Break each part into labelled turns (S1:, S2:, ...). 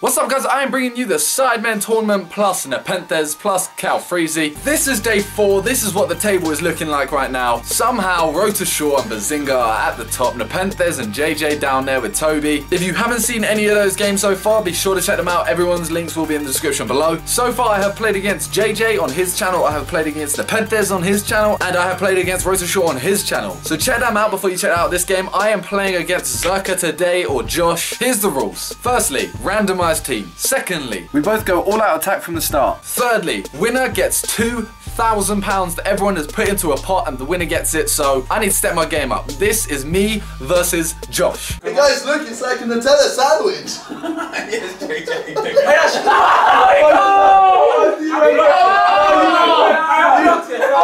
S1: What's up guys, I am bringing you the Sidemen Tournament plus Nepenthez plus Calfreezy. This is day 4, this is what the table is looking like right now. Somehow Wroetoshaw and Behzinga are at the top, Nepenthez and JJ down there with Toby. If you haven't seen any of those games so far, be sure to check them out, everyone's links will be in the description below. So far I have played against JJ on his channel, I have played against Nepenthez on his channel, and I have played against Wroetoshaw on his channel. So check them out before you check out this game. I am playing against Zerkaa today or Josh. Here's the rules. Firstly, randomize team. Secondly,
S2: We both go all out attack from the start.
S1: thirdly, winner gets two thousand pounds that everyone has put into a pot and the winner gets it. So I need to step my game up. This is me versus Josh.
S3: Hey guys, look, it's like a Nutella sandwich.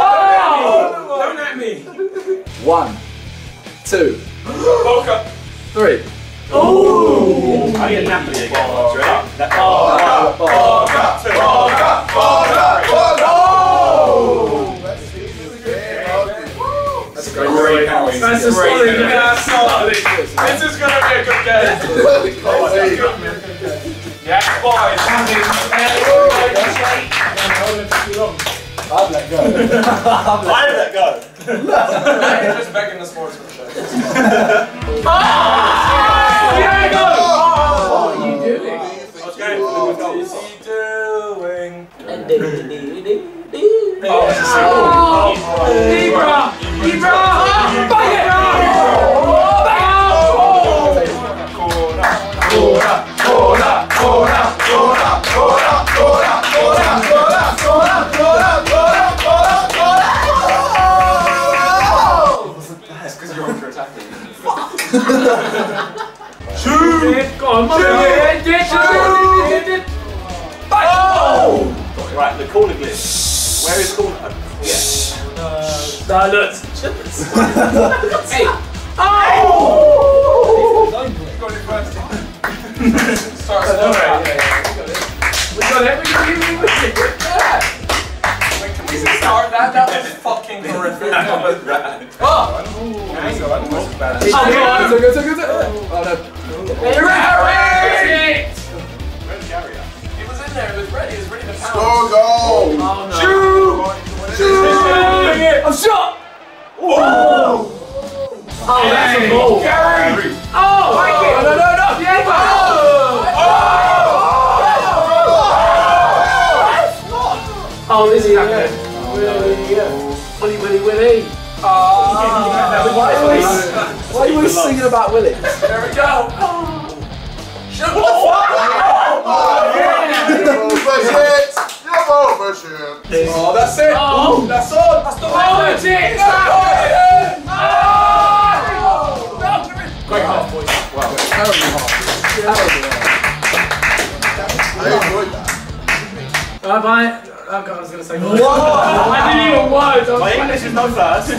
S4: Don't at me.
S1: One, two,
S4: Boca.
S1: Three.
S4: I get Napoli again. Ready?
S3: That's
S4: Great.
S5: That's a
S4: Great
S5: solid
S4: points.
S5: game.
S4: That's solid. Oh, this is gonna be a good game. Yeah, boys.
S3: Let go.
S4: I let go.
S5: You're just begging the sportsman show. Ibra! Ibra! Bang it!
S4: That's because you're under attack.
S5: Go on, Get it! Get it!
S4: Right, the corner glitch. Where is corner? Oh, yeah.
S5: No, look. Hey!
S4: You got it first. Start slow.
S5: We got it, we got it, we got it.
S4: Wait, can we start that? That was fucking horrific.
S5: Oh!
S4: Hang on. What's bad?
S5: Oh,
S1: Go, go, go, go, go. Oh no.
S5: Harry!
S4: Where's Gary at? He was in there. It was ready. He was ready to pound.
S3: Go, go.
S5: Oh, that's a goal.
S4: Gary!
S5: Oh, like it.
S1: No, no, no, no.
S5: Yeah, oh. oh, this is happening. Willy, Willy, Willy, Willy.
S1: Why are you always, why are you always singing about Willie?
S4: There we go. Shoot!
S3: Push it. Come on, push it.
S4: Oh, that's it.
S5: Oh.
S4: That's all. That's the
S5: Oh,
S4: way.
S5: it's it.
S4: Great
S3: I enjoyed that.
S5: Bye bye. Oh, God, I was to say words. I didn't even words.
S4: My English is not first.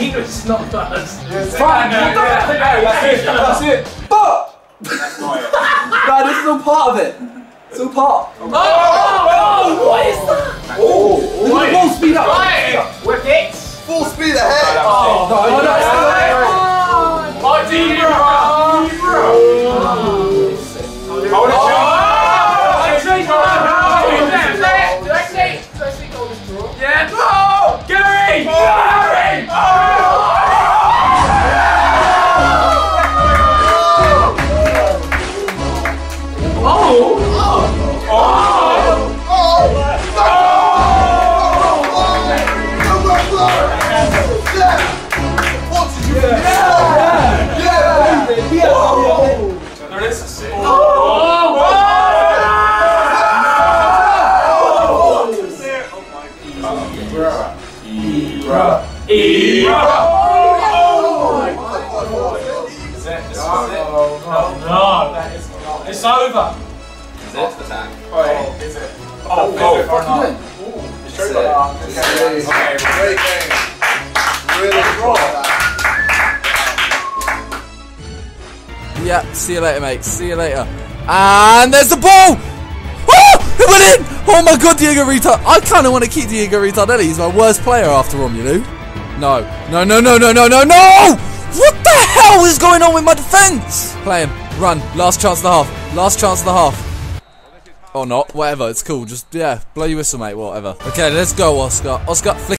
S5: English is not first.
S1: Fine,
S4: No, no, that's it.
S1: That's it. But
S4: That's not it.
S1: no, this is all part of it. It's all part.
S5: Oh, oh, oh, what is that?
S1: Oh. Full speed up.
S5: Right. Wicket.
S3: Full speed ahead.
S5: Oh,
S1: No, no, no, it's
S5: Yeah. Gary! Gary! Oh!
S4: There it Is it? This is it.
S5: No, that is It's over.
S4: Off the tank. Oh, is it? Oh,
S1: What
S4: is it?
S1: are?
S4: It's true. Uh, okay. Okay.
S3: Great game. Really enjoyed that.
S1: Yeah, see you later, mate. See you later. And there's the ball! Oh! It went in! Oh my god, Diego Retard. I kind of want to keep Diego Retardelli. He's my worst player after Romelu. No. No, no, no, no, no, no, no! What the hell is going on with my defense? Play him. Run. Last chance of the half. Last chance of the half. Or not, whatever, it's cool. Just, yeah, blow your whistle, mate, whatever. Okay, let's go, Oscar. Oscar, flick